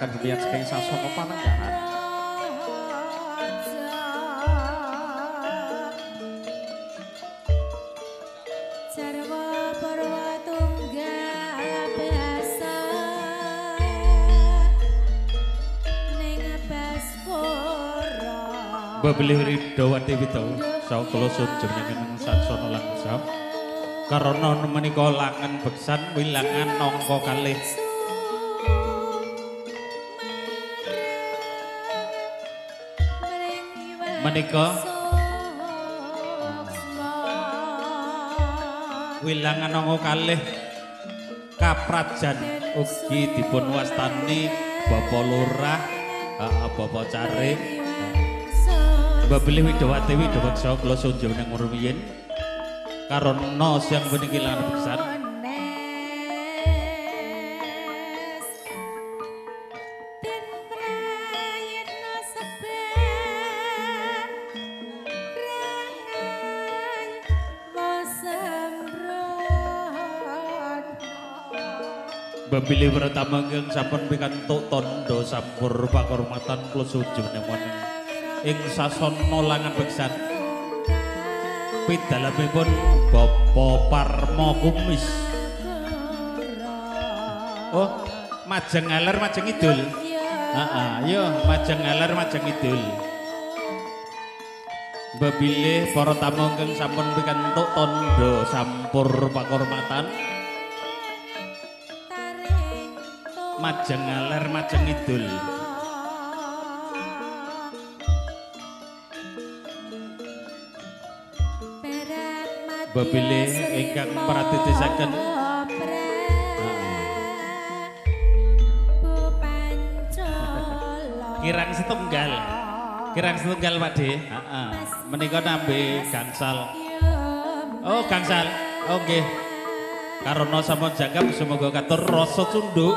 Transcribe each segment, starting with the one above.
kula dherekaken biyat saking sasana panenggahan Babeli Ridho Wati Wito Saw kula sunjung nyengen sasana langsam Karena menika langan beksan wilangan angka kalih Menika wilangan angka kalih kaprajan ugi dipun wastani Bapak Lurah Bapak Carik Mbak Bilih Widowati Widowaksa kula sunjung nang rumiyin karena siang puniki lan besar Babili pertama yang sampun pikantuk tondo sampur pakormatan kula sujud nang ing sasana langan beksan pidalamipun Bapak Parmo Kumis. Oh majeng aler majeng idul. Heeh yo majeng aler majeng idul. Babile para tamu ingkang sampun pikantuk tondo sampur pakormatan majeng aler majeng idul Babile ingkang pratitisaken Kirang setunggal. Kirang setunggal Pak De. Heeh. Menika nambe gangsal. Oh, gangsal. Oke. Okay. Karena sampun jagam semoga katur rasa cunduk.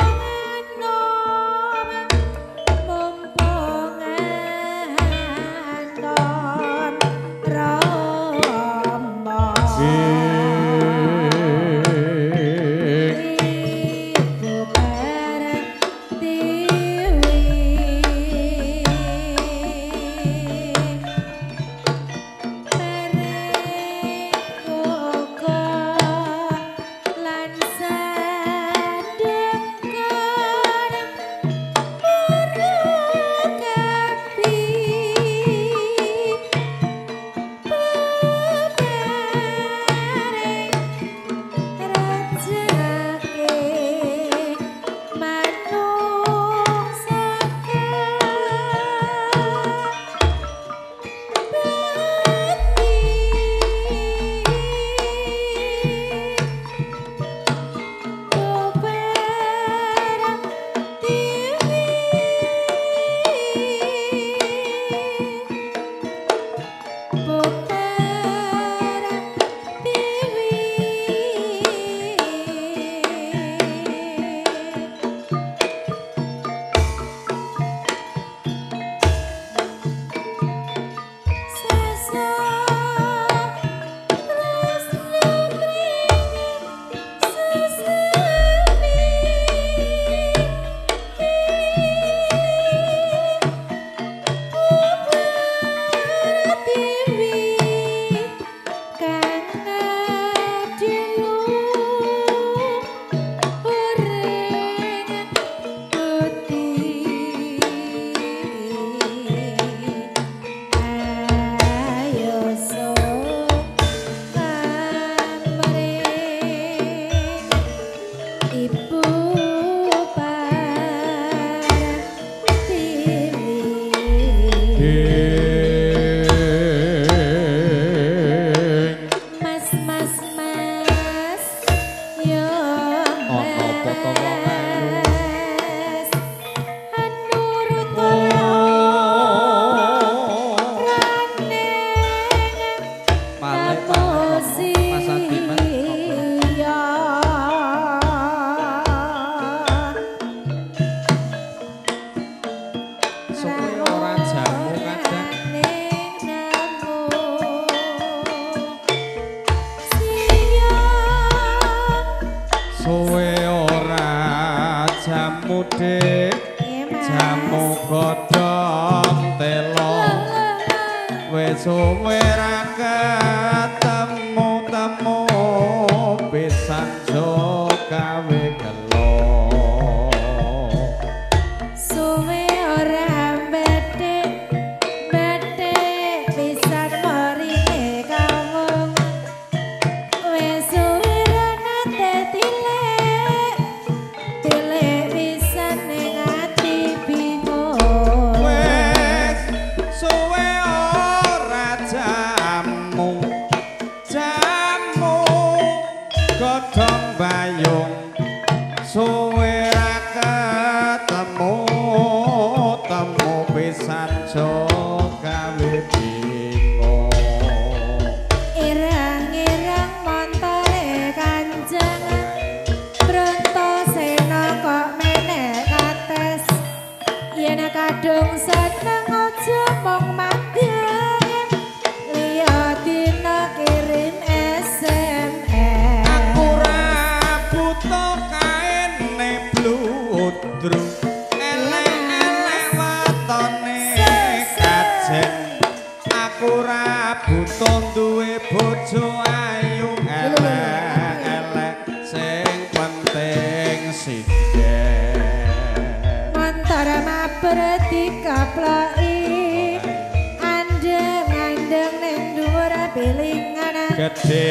Pilingan gede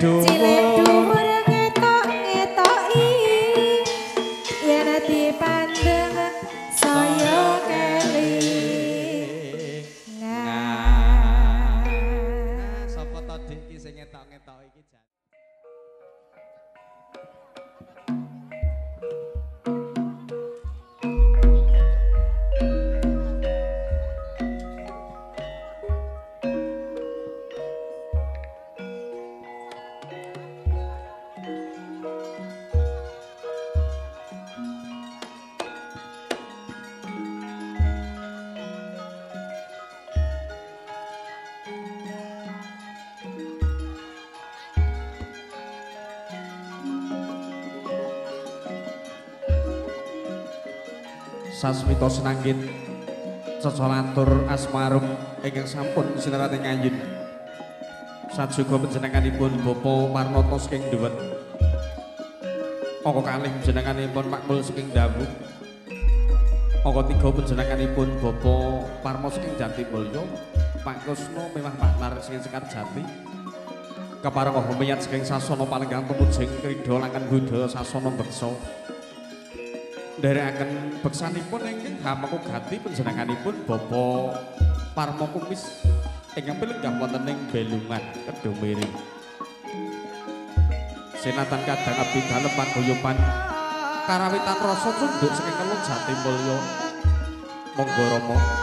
dhuwur Sasmita senanggit cecolatur asmarum ingkang sampun sinerate ngayun. Sajuga panjenenganipun Bapa Warnata saking dhuwet Angka kalih panjenenganipun makmul saking dawu. Angka tiga panjenenganipun Bapa Parma saking Jati Mulya Pak Kusno memang maknar saking Sekar Jati. Keparang homayat saking sasana palenggang tumujing kridha langan budaya sasana beksa nderekaken beksanipun ingkang gati panjenenganipun Bapa Parma Kumis ingkang pilenggah wonten ing Belungan Kedomiri. Senatan kadang abdi dalem paguyuban karawitan rasa cunduk saking kelung jati mulya. Monggo Rama.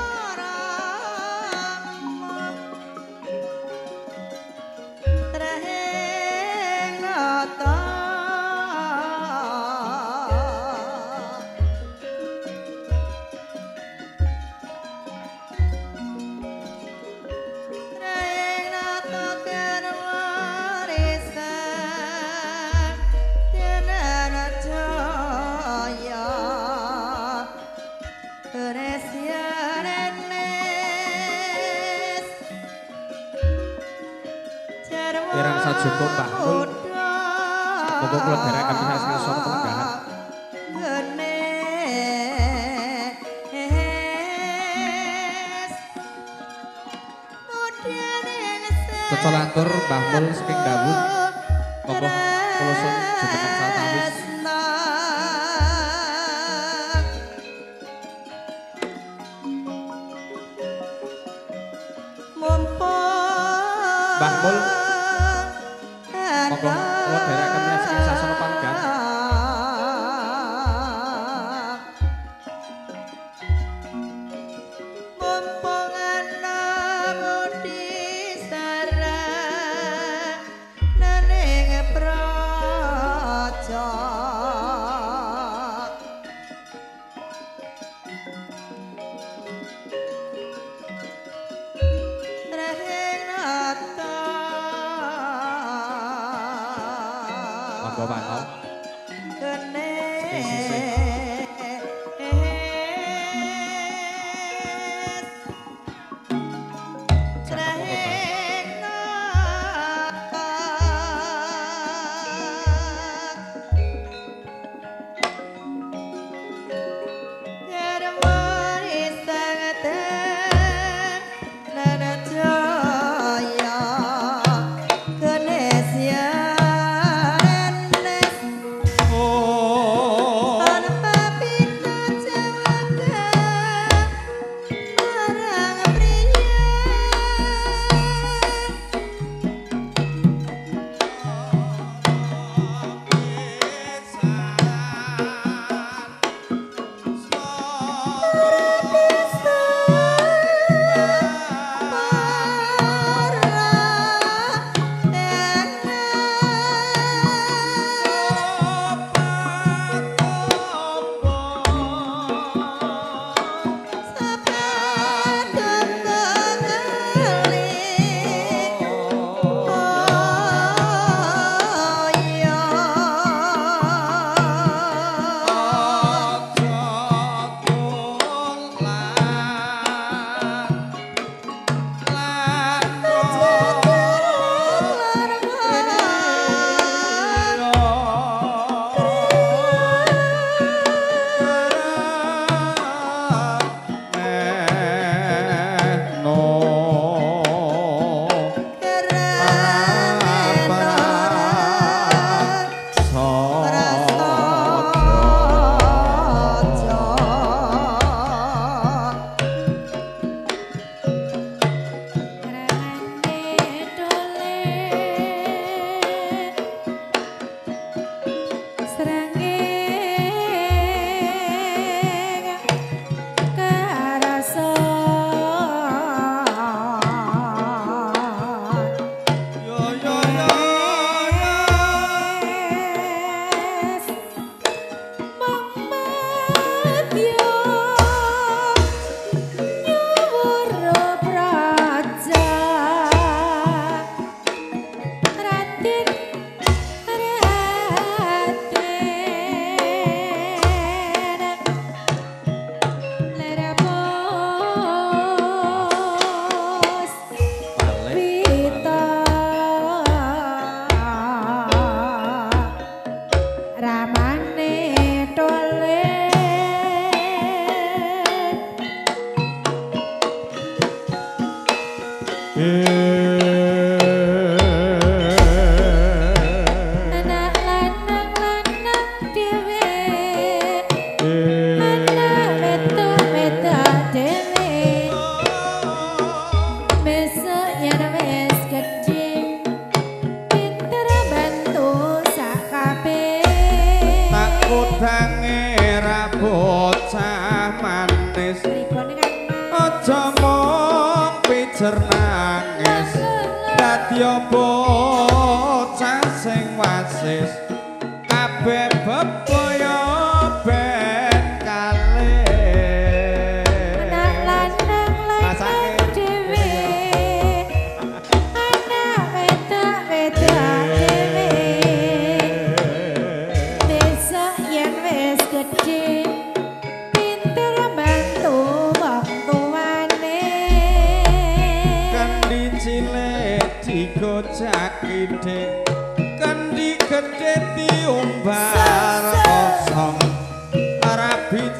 Cecolatur Mbah Mul saking dawuh. Monggo kula sun jenengan satawis. Mbah Mul.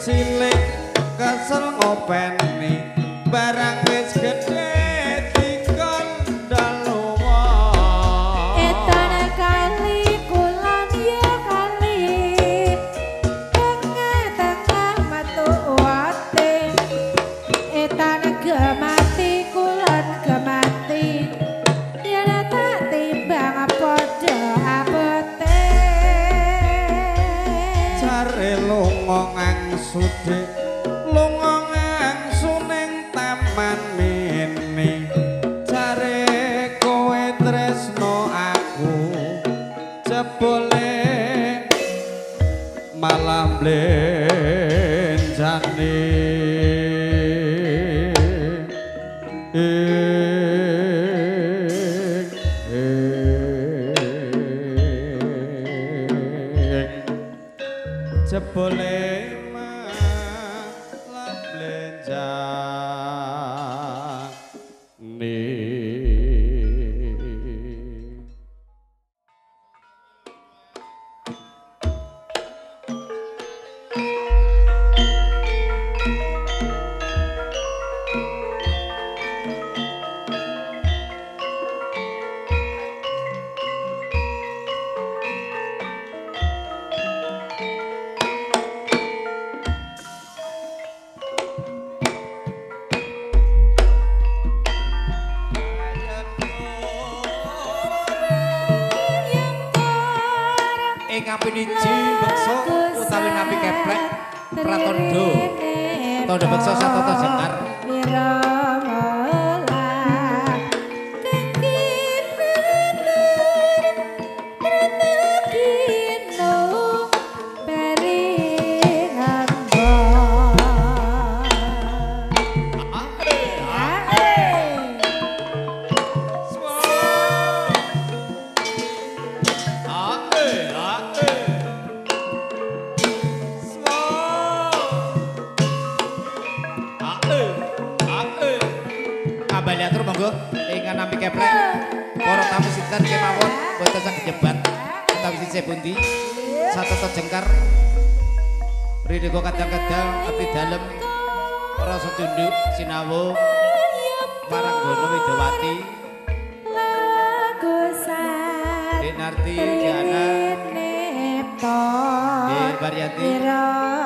Cilik kesel ngopeni Barang wis satata jengkar Ridiko kadang-kadang api dalem Rasa tunduk sinawo Marang gono widowati. Dinarti Kiana Dinarti Kiana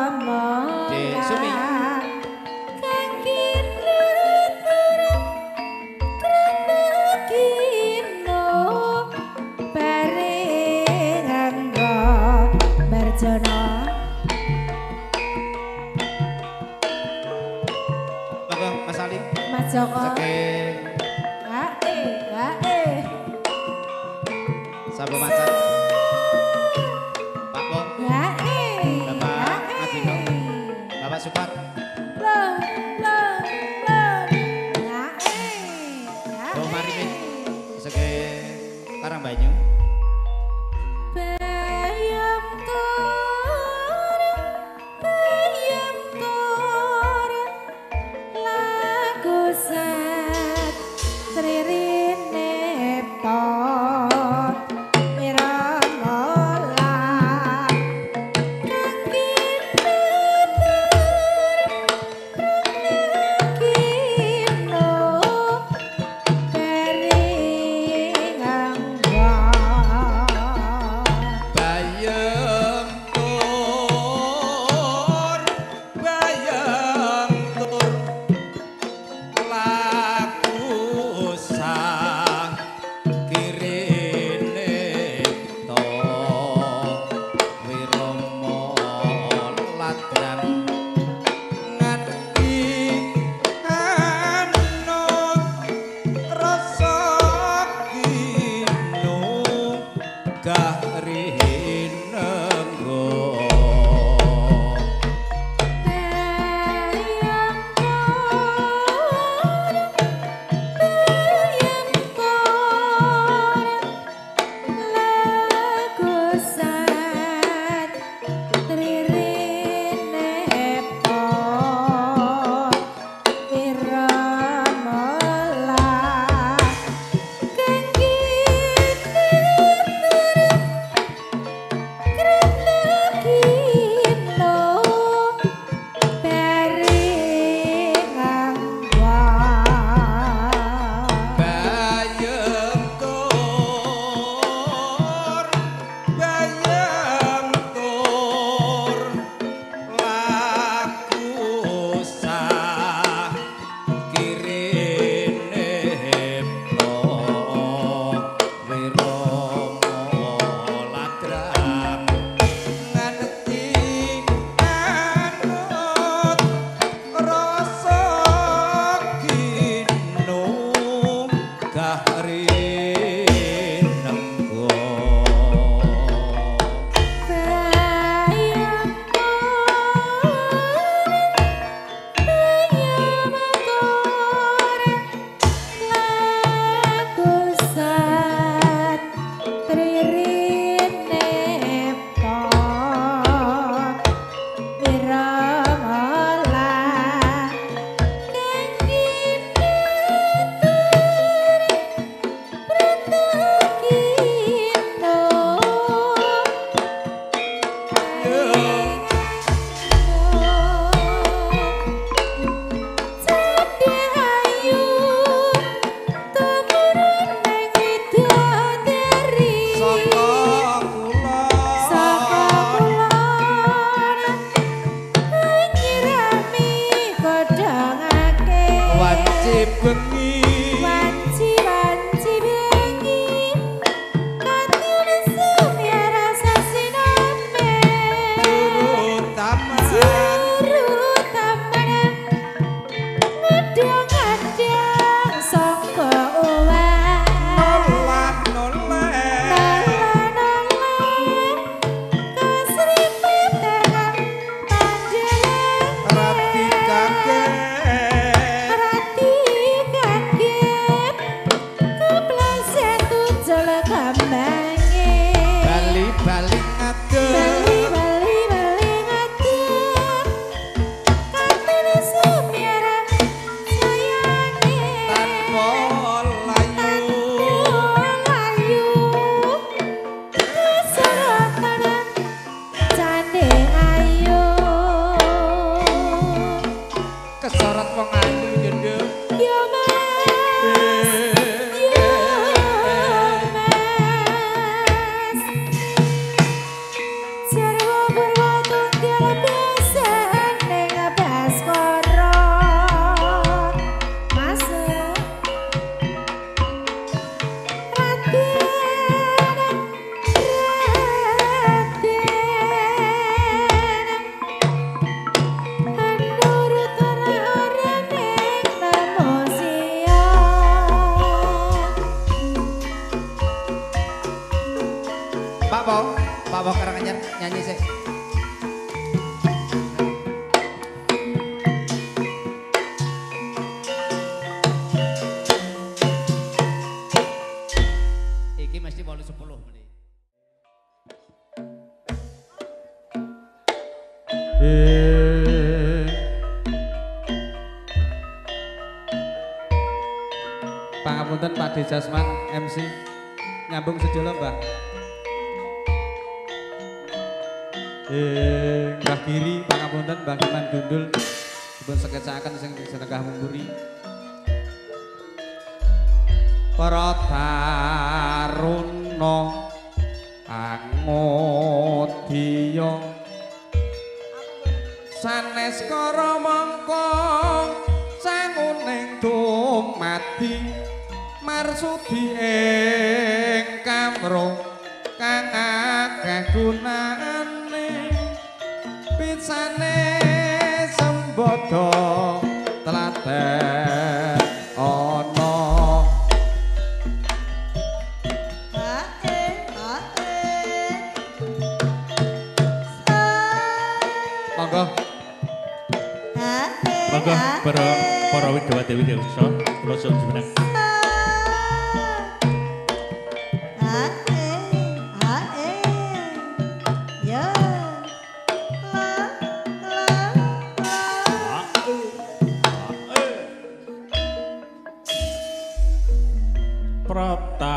protaruna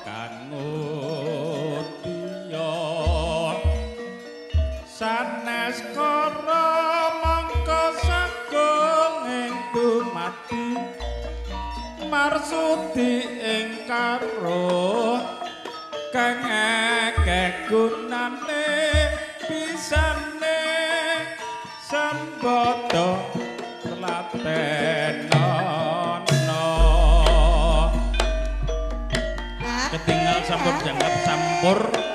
kang utiya sanes kara mangka sagung ing dumati marsudi ing por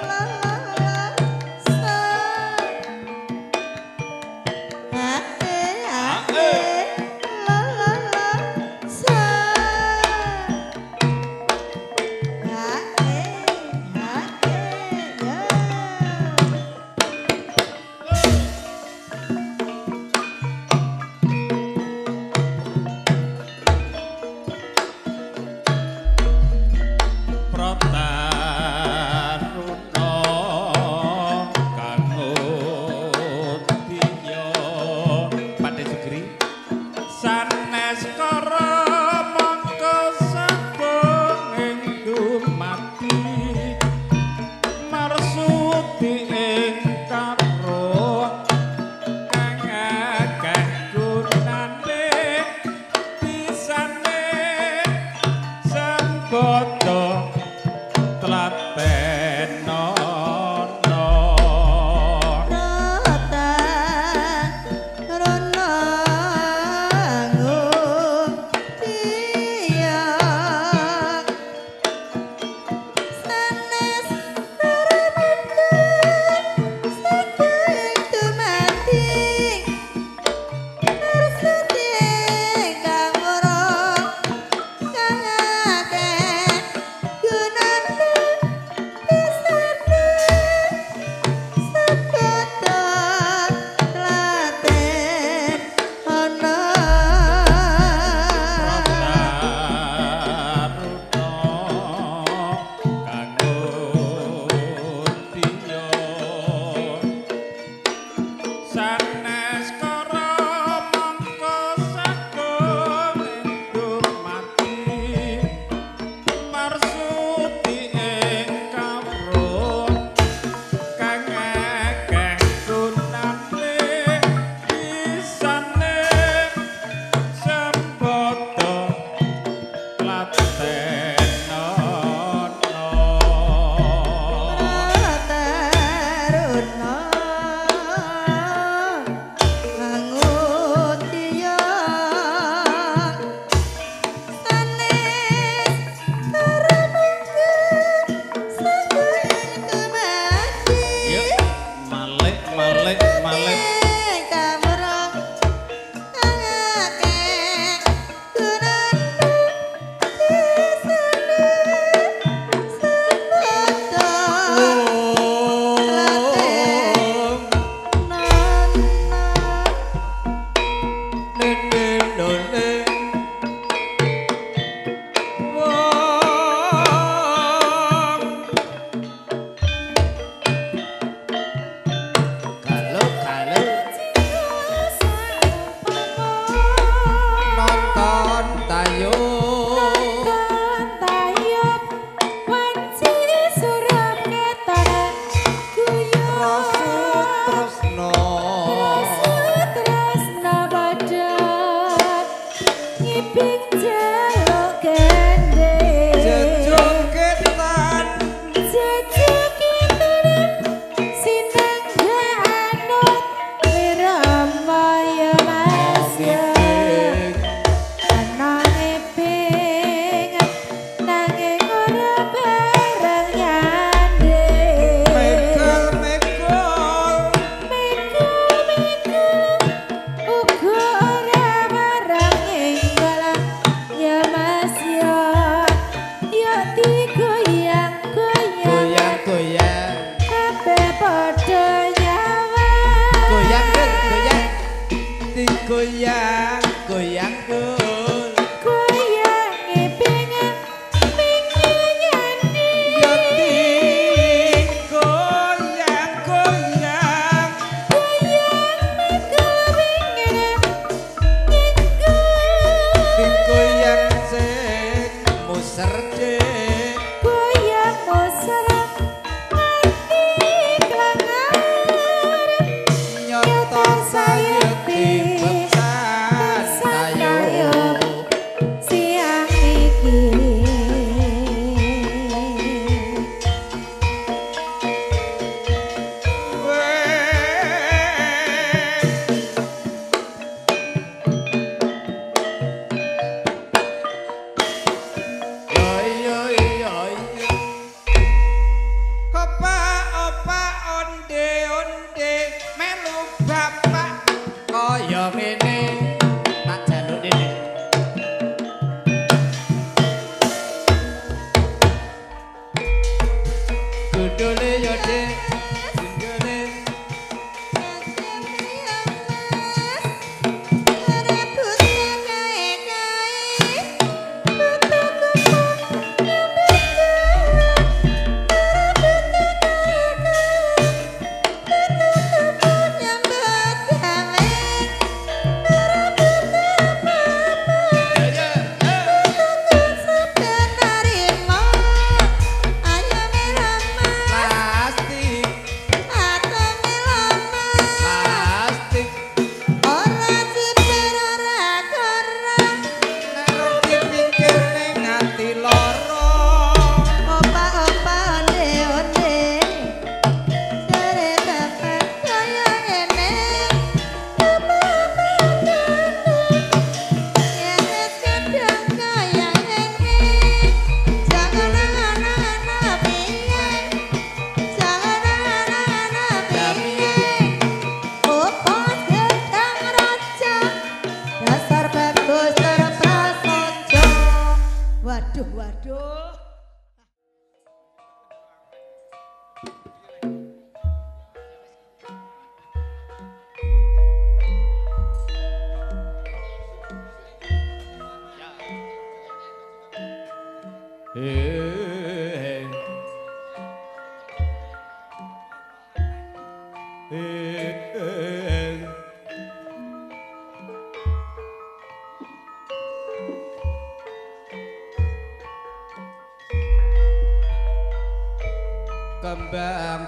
Kembang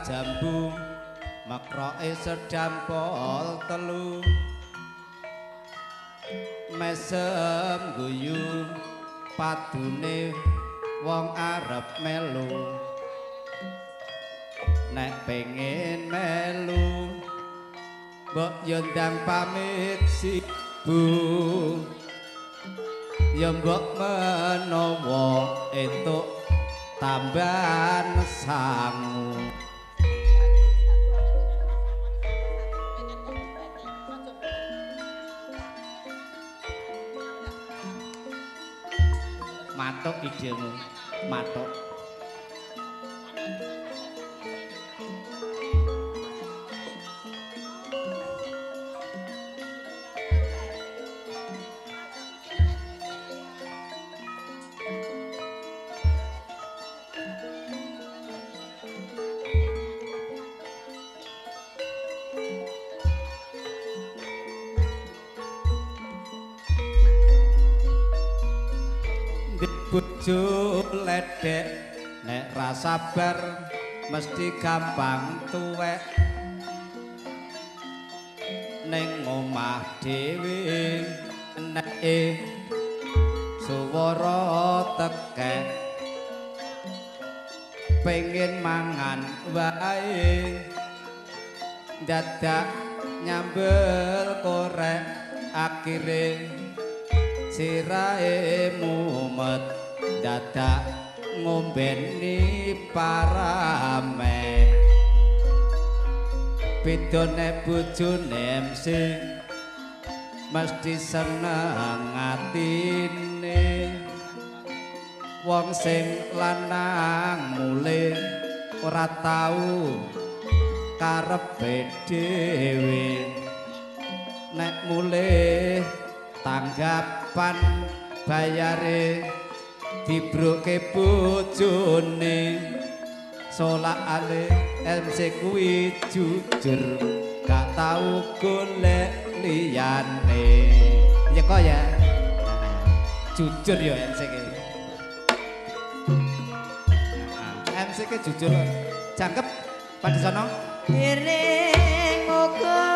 jambu makroke sedampol telu. Mesem guyu padune wong arep melu. Nek pengen melu mbok yo ndang pamit sibu ya mbok menawa entuk tambahan sangu. Matuk idemu matuk sabar mesti gampang tuwek. Ning omah dhewe nek e swara tekek pengen mangan wae dadak nyambel korek. Akhire sirahe mumet dadak ngombeni parame. Pidone bojone mesti mesti seneng atine. Wong sing lanang mule ora tau karepe dhewe. Nek mule tanggapan bayare dibroke bojone. Solak ale MC kuwi jujur gak tau golek liyane. Ya kok ya? Jujur ya MC ke? MC ke jujur jangkep pada sana iring ngukur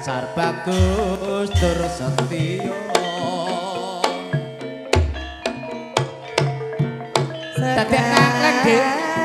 besar bagus tersetio Sekarang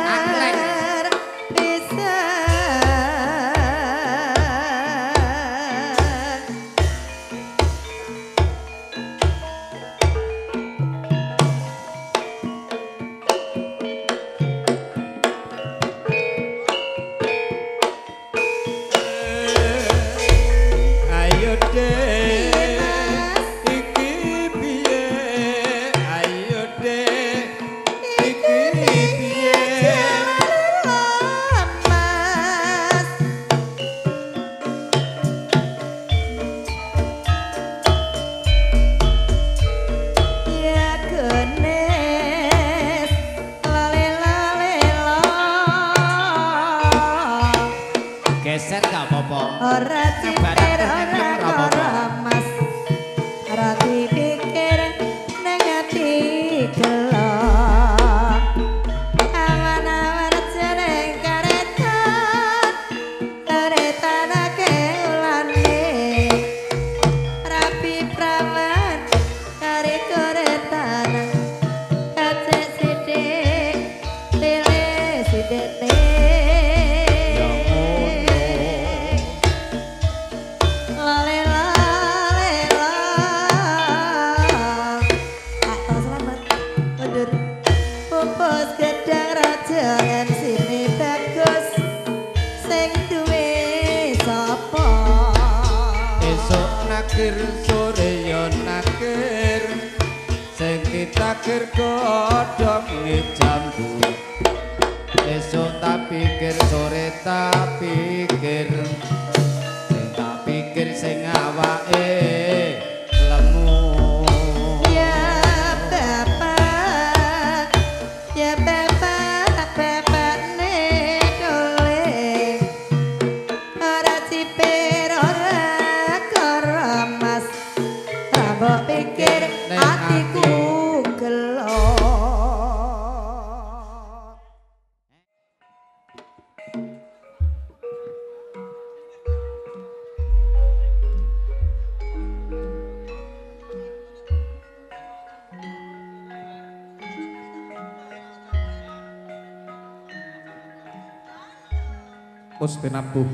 Gusti nabuh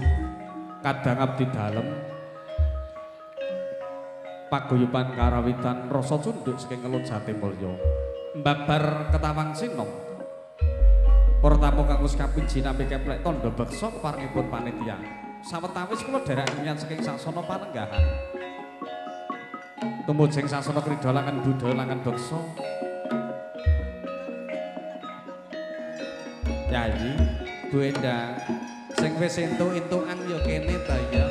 kadang abdi dalem paguyuban karawitan rasa cunduk saking ngelut jati mulya. Mbabar ketawang sinom para tamu kang wis kapinji nampi keplek tandha beksa parengipun panitia. Sawetawis kula derek nyuwun saking sasana panenggahan. Tumujing sasana krida langan budaya langan beksa. Yayi, Bu Endang, sing wis entuk-entukan ya kene ta ya.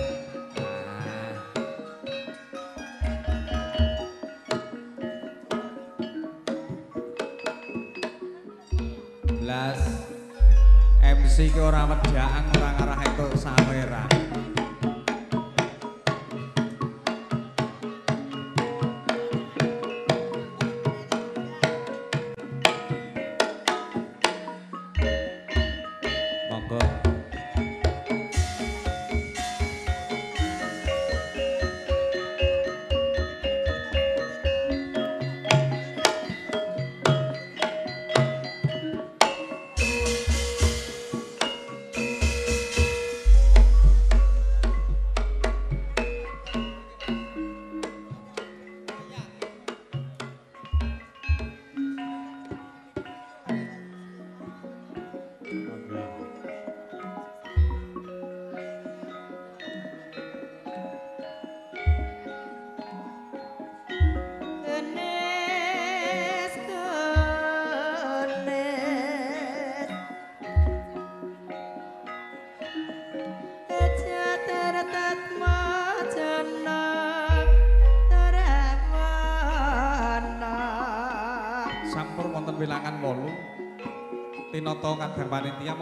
Blas MC ki ora wedhaang ora ngarah entuk saweran.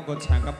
Panitia monggo jangkep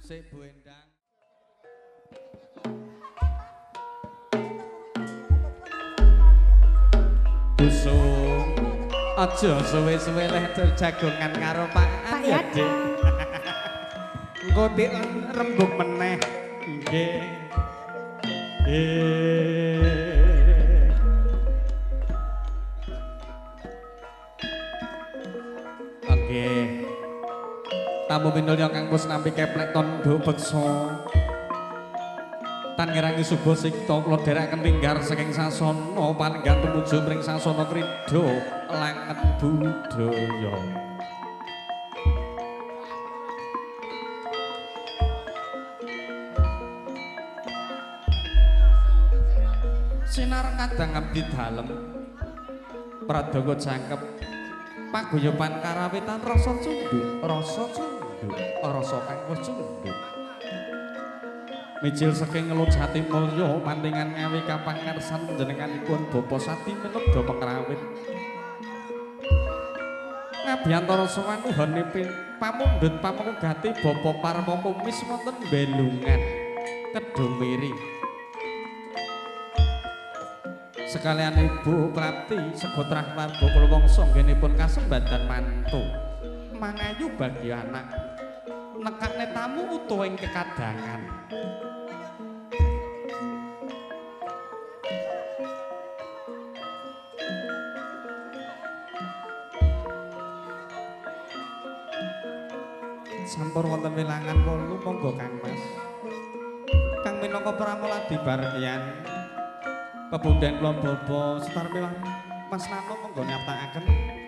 sik Bu Endang Busung aja suwe-suwe leh jagongan karo Pak. Yadi. Engko dik rembug meneh. Nggih. Eh. Tamu pinulya kang wis nampi keplek tondo beksa. Tan ngirangi subuh sikta kula derekaken tinggar saking sasana panenggan tumuju mring sasana krida langet budaya. Sinar kadang abdi dalem Pradanga jangkep paguyuban karawitan rasa cunduk, rasa cunduk, rasa kang wis cunduk. Mijil saking ngelut jati mulya mantingan ngawi kapangarsan panjenenganipun Bapa Sati menebda pengrawit. Ngabiyantara sawanuhane pamundhut pamengkugati Bapa Parma kumis wonten Belungan Kedumiri. Sekalian Ibu Klapti sego trahwarga kula wangsa nggenipun kasembatan mantu. Mangayu bagi anak. Nekakne tamu utawa ing kekadangan. Sampur wonten wilangan wolu monggo Kang Mas. Kang minangka pramila dibarkian pepundhen kula bapa setar Mas Nano monggo nyatakaken.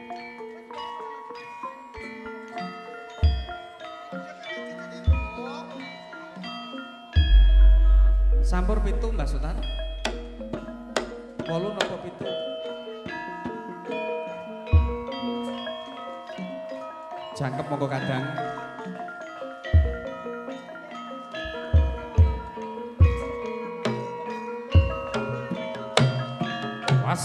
Sampur pitu Mbak Sutan. Wolu napa pitu? Jangkep monggo kadang. Was.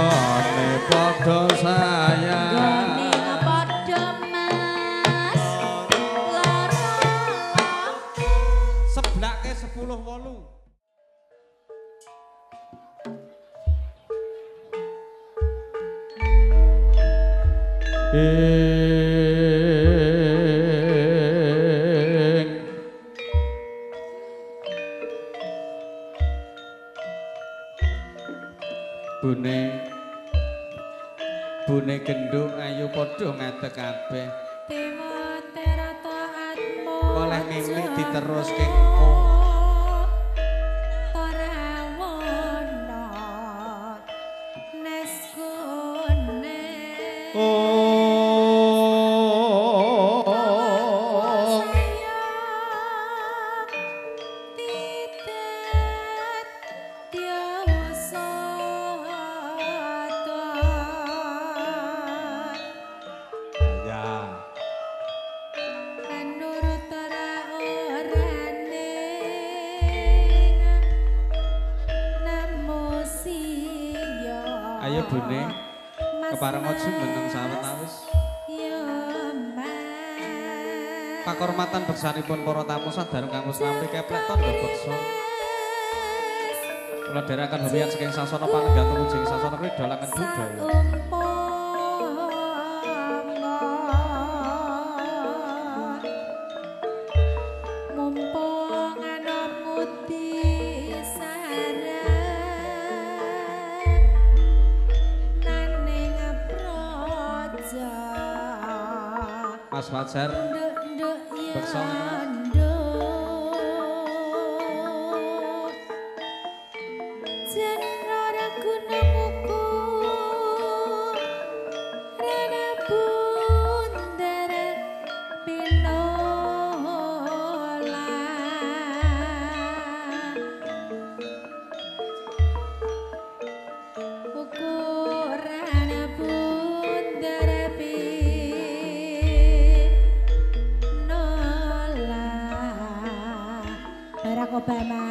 kakusan darung kakus nampi keplek ton berbukso Kulah dari akan humian sekeng sasono panegang kemujing sasono kri dolangan budaya. 拜拜。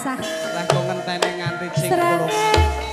Lah kok ngenteni nganti sing Serangga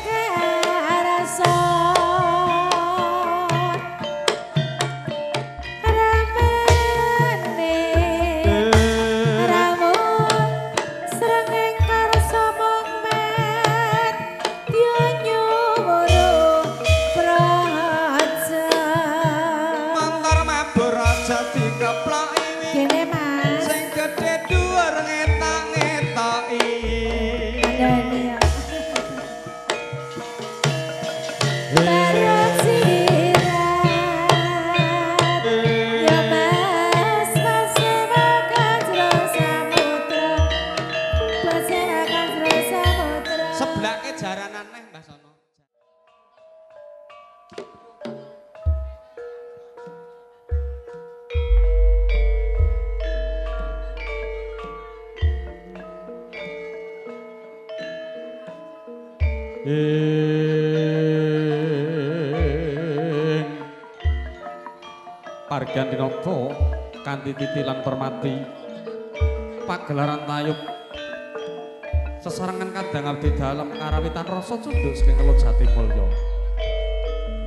dalam karawitan rasa cunduk saking kelut jati mulya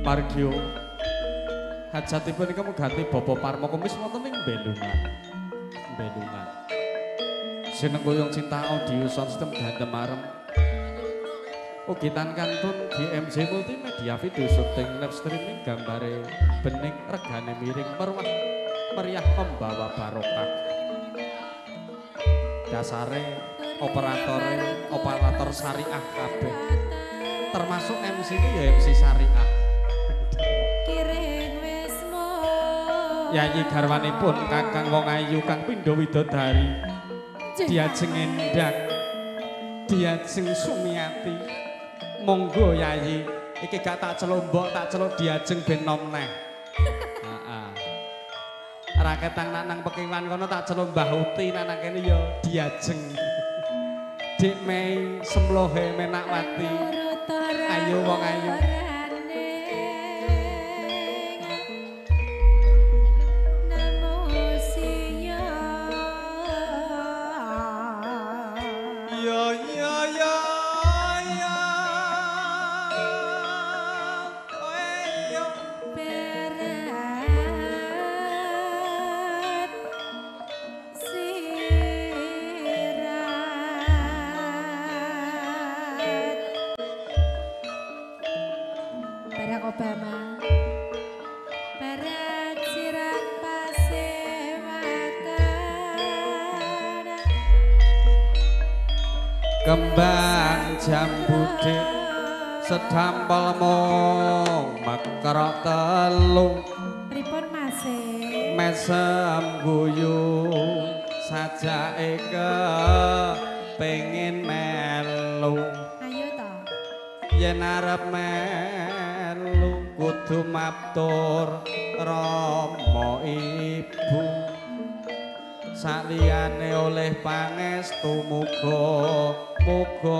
margyo hajatipun iki muganti bapa parma kumis wonten ing Belungan Belungan sinenggoyong cinta audio sound system gandem arem. Ugitan kantun GMJ Multimedia Video Syuting Live Streaming Gambare bening regane miring merwah meriah membawa barokah. Dasare operatore operator syariah kabeh. Termasuk MC ini ya MC syariah. Kiring wismu Yayi garwanipun Kakang Wong Ayu Kang Pindho Widodari. Diajeng endang. Diajeng sumiati. Monggo Yayi iki gak tak celombok tak celuk diajeng ben nom neh heeh raketang nak nang pekiwan kono tak celuk Mbah Uti nak nang kene ya diajeng Dik Mei semlohe menakwati Ayo, wong ayu. Sedampel mong makrok telung. Pripun masih? Mesem guyu sajake ke pengen melu. Ayo toh yen arep melu kudu dumaptur rama ibu. Saliyane oleh pangestu muga muga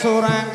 suran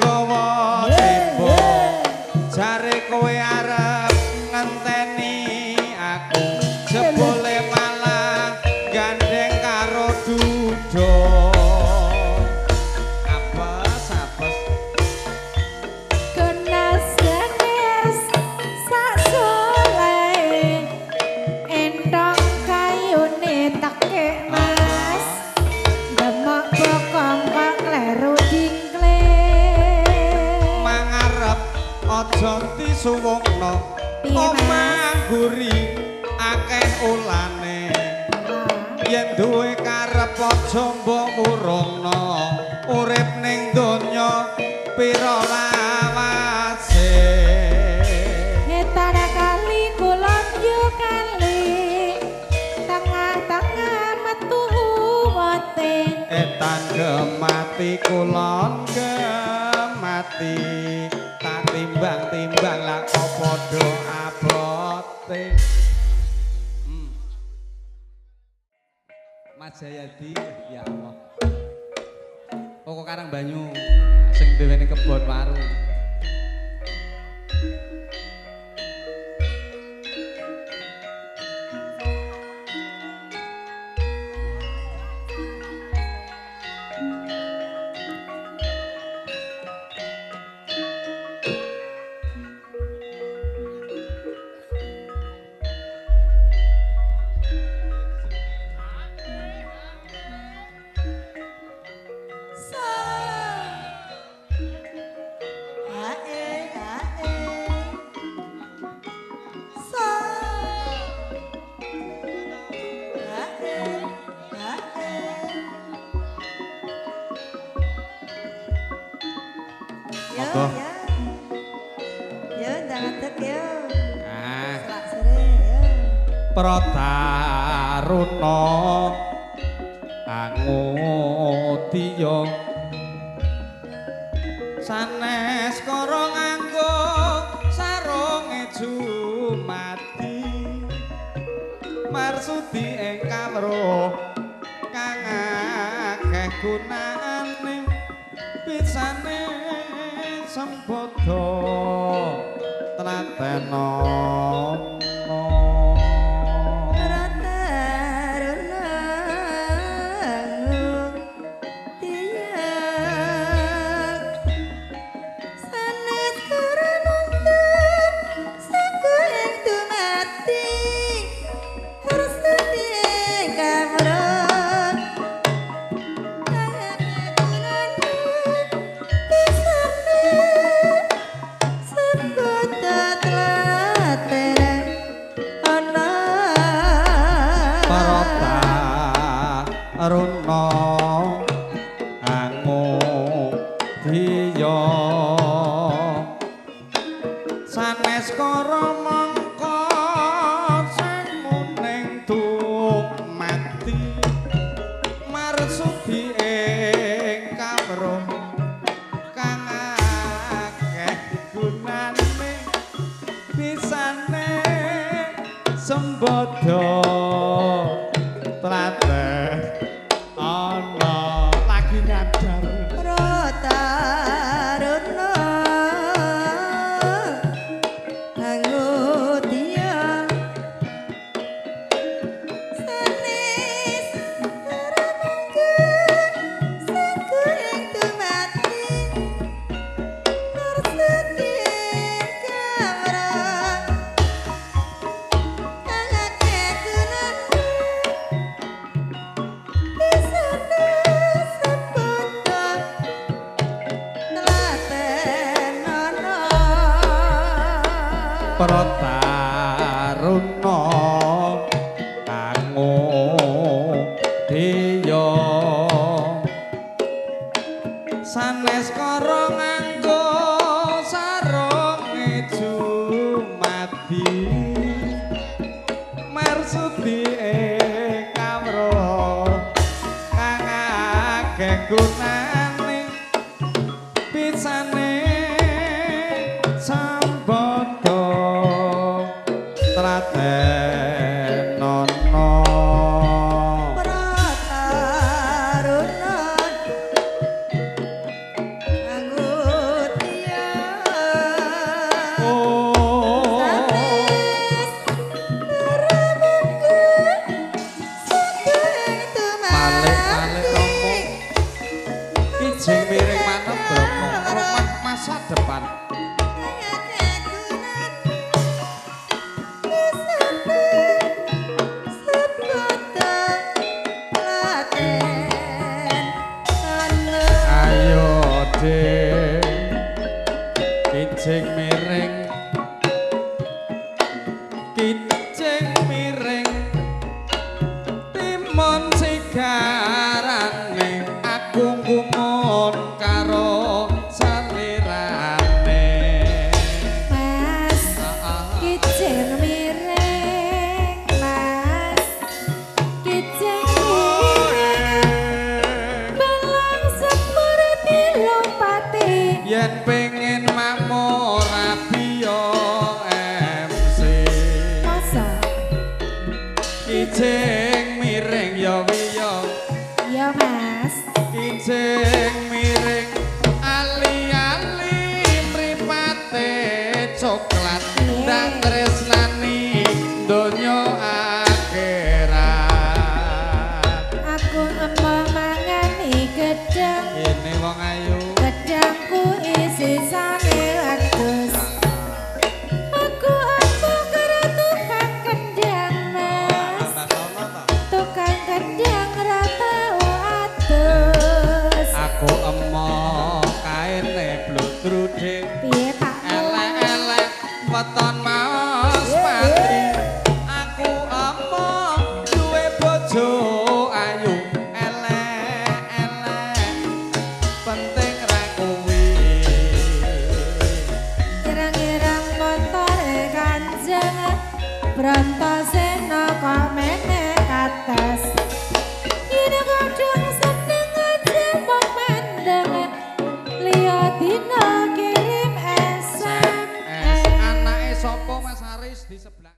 kulon ke mati tak timbang-timbang lah opo doa abote hmm. Mas Jayadi akeh gunane pisane sembodo telateno